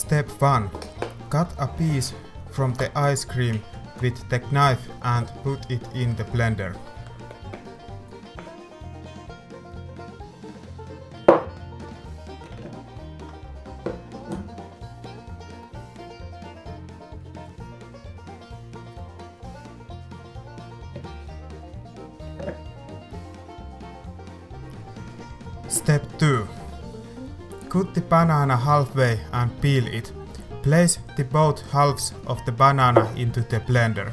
Step 1. Cut a piece from the ice cream with the knife and put it in the blender. Step 2. Cut the banana halfway and peel it. Place the both halves of the banana into the blender.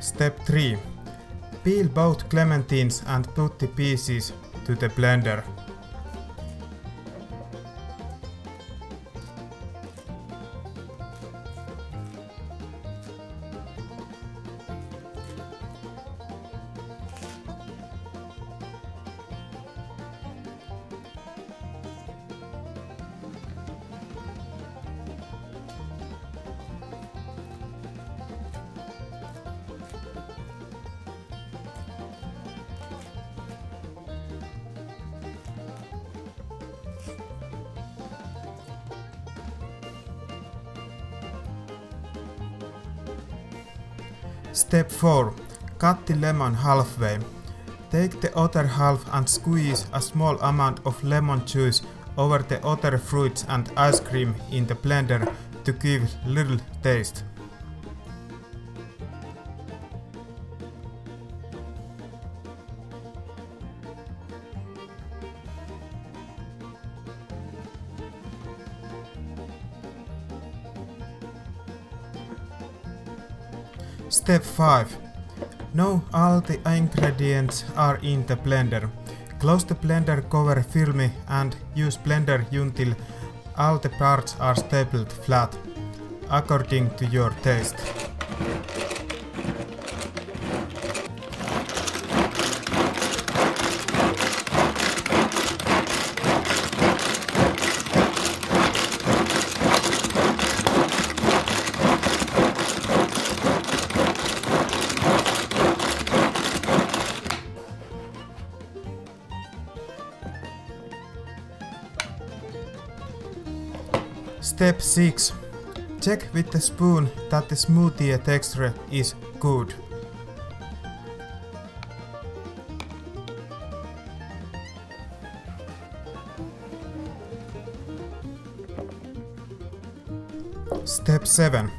Step 3. Peel both clementines and put the pieces to the blender. Step 4. Cut the lemon halfway. Take the other half and squeeze a small amount of lemon juice over the other fruits and ice cream in the blender to give little taste. Step 5. Now all the ingredients are in the blender. Close the blender cover firmly and use blender until all the parts are stapled flat, according to your taste. Step 6. Check with the spoon that the smoothie texture is good. Step 7.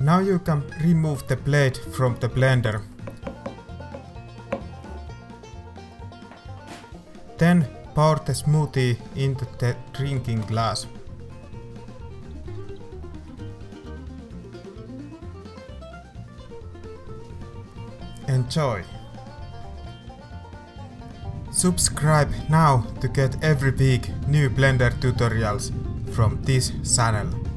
Now you can remove the blade from the blender. Then pour the smoothie into the drinking glass. Enjoy! Subscribe now to get every week new Blender tutorials from this channel.